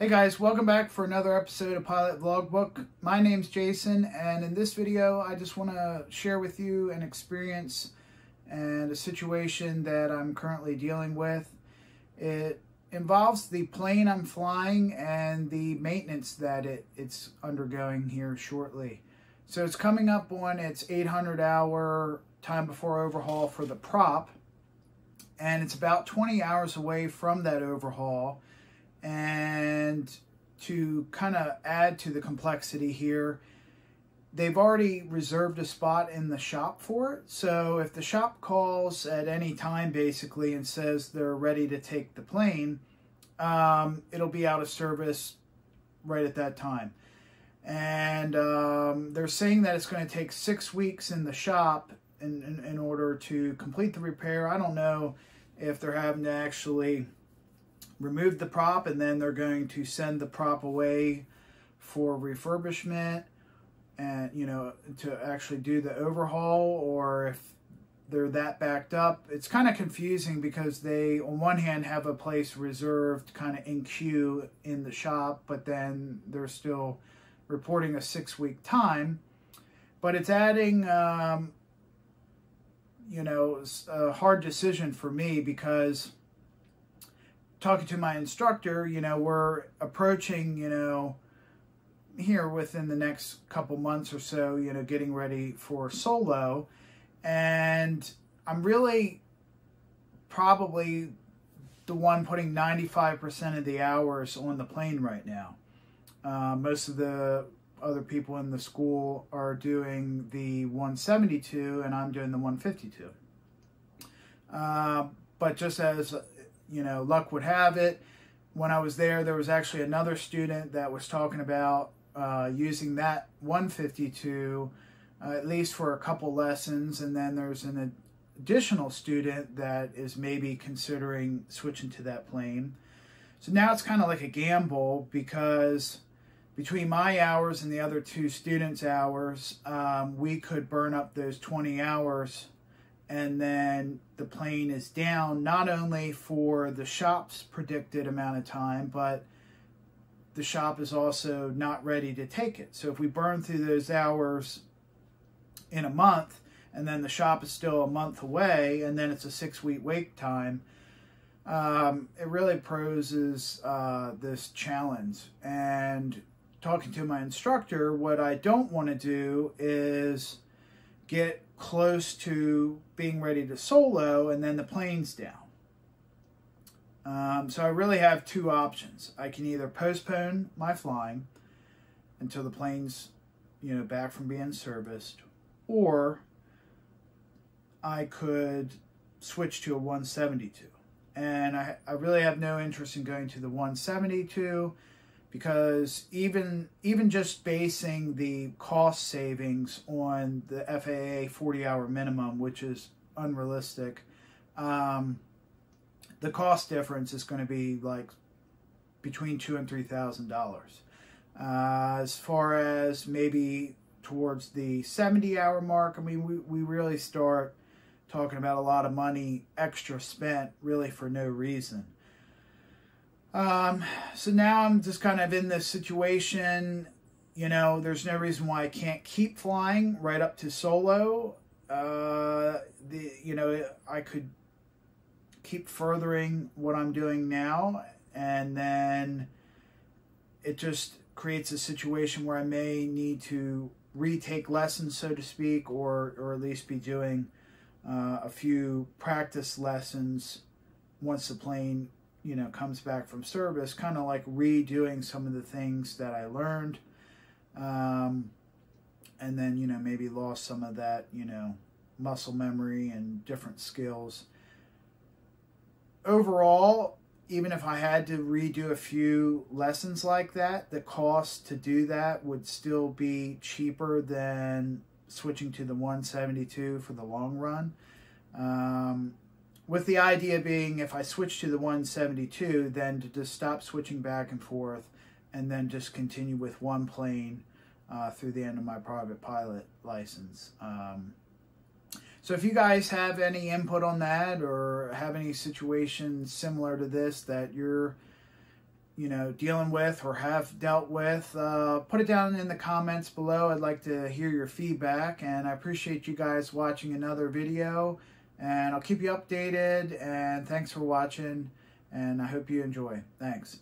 Hey guys, welcome back for another episode of Pilot Vlogbook. My name's Jason, and in this video, I just want to share with you an experience and a situation that I'm currently dealing with. It involves the plane I'm flying and the maintenance that it, it's undergoing here shortly. So it's coming up on its 800 hour time before overhaul for the prop, and it's about 20 hours away from that overhaul and to kind of add to the complexity here, they've already reserved a spot in the shop for it. So if the shop calls at any time basically and says they're ready to take the plane, um, it'll be out of service right at that time. And um, they're saying that it's going to take six weeks in the shop in, in, in order to complete the repair. I don't know if they're having to actually remove the prop and then they're going to send the prop away for refurbishment and you know to actually do the overhaul or if they're that backed up. It's kind of confusing because they on one hand have a place reserved kind of in queue in the shop but then they're still reporting a six week time. But it's adding um, you know a hard decision for me because talking to my instructor, you know, we're approaching, you know, here within the next couple months or so, you know, getting ready for solo. And I'm really probably the one putting 95% of the hours on the plane right now. Uh, most of the other people in the school are doing the 172 and I'm doing the 152. Uh, but just as you know, luck would have it, when I was there, there was actually another student that was talking about uh, using that 152 uh, at least for a couple lessons, and then there's an additional student that is maybe considering switching to that plane. So now it's kind of like a gamble because between my hours and the other two students' hours, um, we could burn up those 20 hours and then the plane is down not only for the shop's predicted amount of time, but the shop is also not ready to take it. So if we burn through those hours in a month, and then the shop is still a month away, and then it's a six week wait time, um, it really poses uh, this challenge. And talking to my instructor, what I don't want to do is get close to being ready to solo, and then the plane's down. Um, so I really have two options. I can either postpone my flying until the plane's, you know, back from being serviced, or I could switch to a 172. And I, I really have no interest in going to the 172 because even even just basing the cost savings on the FAA 40 hour minimum, which is unrealistic, um, the cost difference is going to be like between two and three thousand uh, dollars. As far as maybe towards the 70 hour mark, I mean, we, we really start talking about a lot of money extra spent really for no reason. Um, so now I'm just kind of in this situation. You know, there's no reason why I can't keep flying right up to solo. Uh, the you know I could keep furthering what I'm doing now, and then it just creates a situation where I may need to retake lessons, so to speak, or or at least be doing uh, a few practice lessons once the plane you know comes back from service kind of like redoing some of the things that i learned. Um, and then you know maybe lost some of that you know muscle memory and different skills. Overall even if i had to redo a few lessons like that the cost to do that would still be cheaper than switching to the 172 for the long run. Um, with the idea being if I switch to the 172, then to just stop switching back and forth and then just continue with one plane uh, through the end of my private pilot license. Um, so if you guys have any input on that or have any situations similar to this that you're you know, dealing with or have dealt with, uh, put it down in the comments below. I'd like to hear your feedback, and I appreciate you guys watching another video. And I'll keep you updated, and thanks for watching, and I hope you enjoy. Thanks.